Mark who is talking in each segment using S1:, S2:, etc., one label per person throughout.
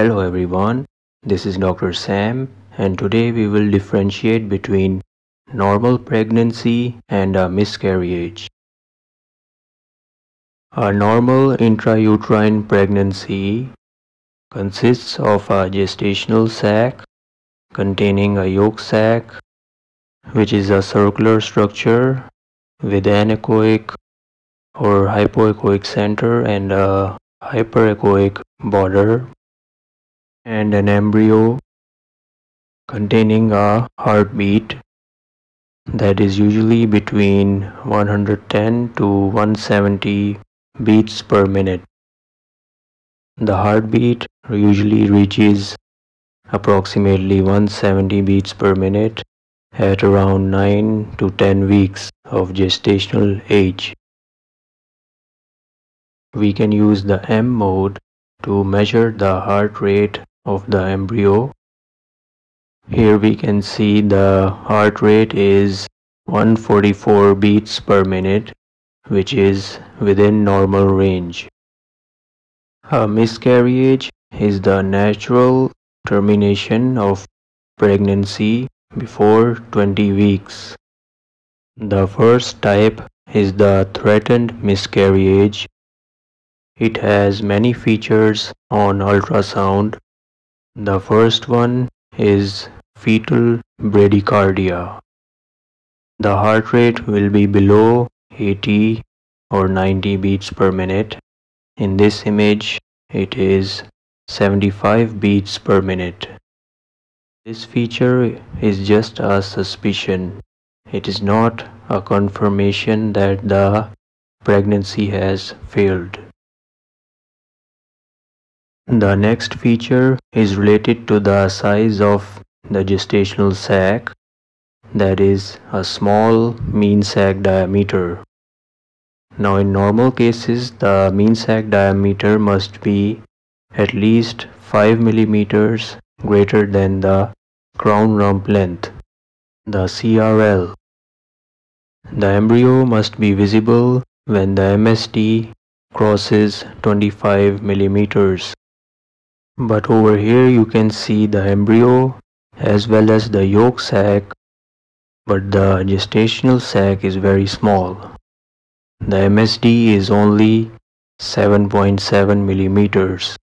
S1: Hello everyone, this is Dr. Sam and today we will differentiate between normal pregnancy and a miscarriage. A normal intrauterine pregnancy consists of a gestational sac containing a yolk sac which is a circular structure with anechoic or hypoechoic center and a hyperechoic border and an embryo containing a heartbeat that is usually between 110 to 170 beats per minute. The heartbeat usually reaches approximately 170 beats per minute at around 9 to 10 weeks of gestational age. We can use the M mode to measure the heart rate of the embryo. Here we can see the heart rate is 144 beats per minute which is within normal range. A miscarriage is the natural termination of pregnancy before 20 weeks. The first type is the threatened miscarriage. It has many features on ultrasound. The first one is fetal bradycardia. The heart rate will be below 80 or 90 beats per minute. In this image, it is 75 beats per minute. This feature is just a suspicion. It is not a confirmation that the pregnancy has failed. The next feature is related to the size of the gestational sac that is a small mean sac diameter. Now in normal cases the mean sac diameter must be at least 5 millimeters greater than the crown rump length, the CRL. The embryo must be visible when the MSD crosses 25 millimeters. But over here you can see the embryo as well as the yolk sac but the gestational sac is very small. The MSD is only 7.7 millimeters.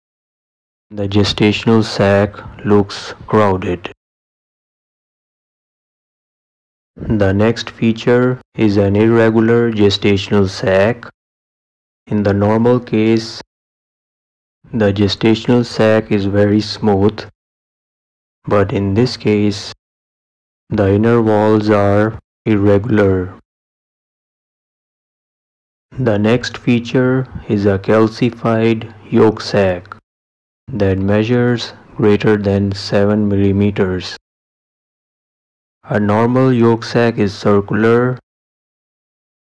S1: The gestational sac looks crowded. The next feature is an irregular gestational sac. In the normal case, the gestational sac is very smooth, but in this case, the inner walls are irregular. The next feature is a calcified yolk sac that measures greater than 7 millimeters. A normal yolk sac is circular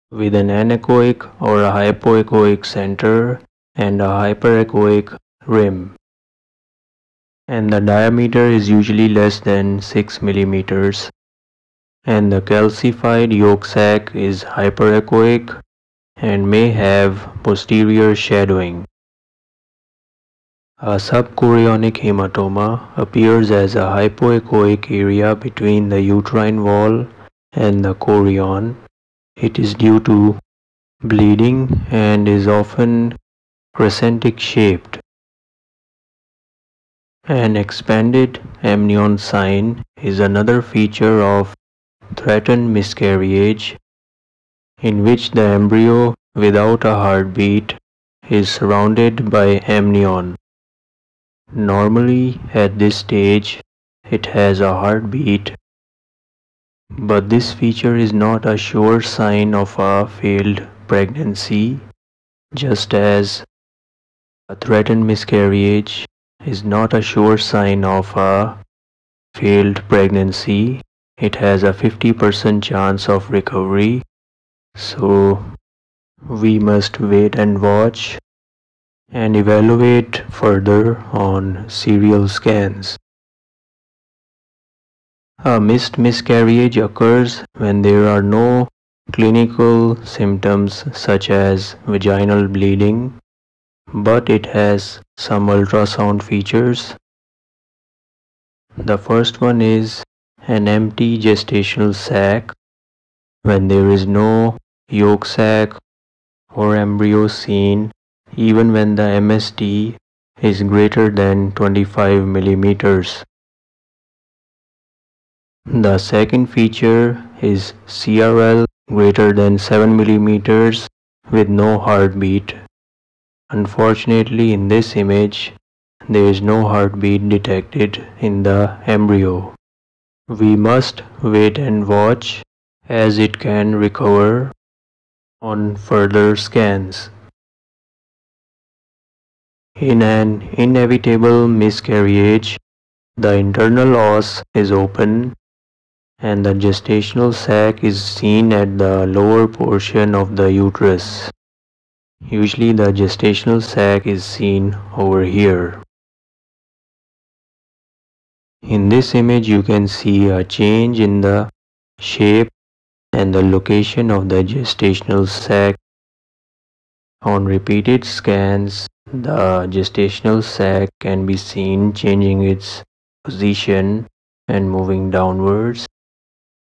S1: with an anechoic or a hypoechoic center and a hyperechoic rim. And the diameter is usually less than 6 millimeters. And the calcified yolk sac is hyperechoic and may have posterior shadowing. A subchorionic hematoma appears as a hypoechoic area between the uterine wall and the chorion. It is due to bleeding and is often crescentic shaped. An expanded amnion sign is another feature of threatened miscarriage in which the embryo without a heartbeat is surrounded by amnion. Normally at this stage it has a heartbeat but this feature is not a sure sign of a failed pregnancy just as a threatened miscarriage is not a sure sign of a failed pregnancy. It has a 50% chance of recovery. So we must wait and watch and evaluate further on serial scans. A missed miscarriage occurs when there are no clinical symptoms such as vaginal bleeding, but it has some ultrasound features The first one is an empty gestational sac when there is no yolk sac or embryo seen even when the MSD is greater than 25 millimeters. The second feature is CRL greater than 7 millimeters with no heartbeat. Unfortunately in this image there is no heartbeat detected in the embryo. We must wait and watch as it can recover on further scans. In an inevitable miscarriage, the internal os is open and the gestational sac is seen at the lower portion of the uterus. Usually the gestational sac is seen over here. In this image you can see a change in the shape and the location of the gestational sac. On repeated scans, the gestational sac can be seen changing its position and moving downwards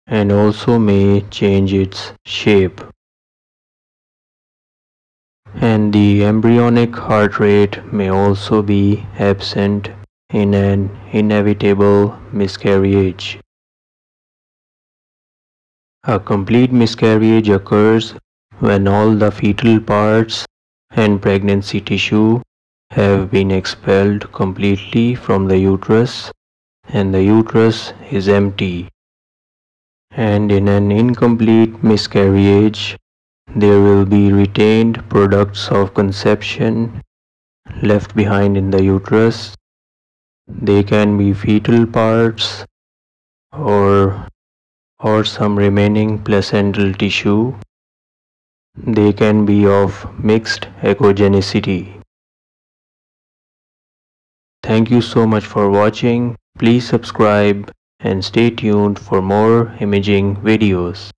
S1: and also may change its shape. And the embryonic heart rate may also be absent in an inevitable miscarriage. A complete miscarriage occurs when all the fetal parts and pregnancy tissue have been expelled completely from the uterus and the uterus is empty. And in an incomplete miscarriage, there will be retained products of conception left behind in the uterus they can be fetal parts or or some remaining placental tissue. They can be of mixed echogenicity. Thank you so much for watching. Please subscribe and stay tuned for more imaging videos.